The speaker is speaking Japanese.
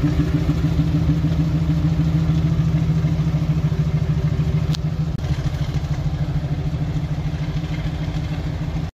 フフフフフ。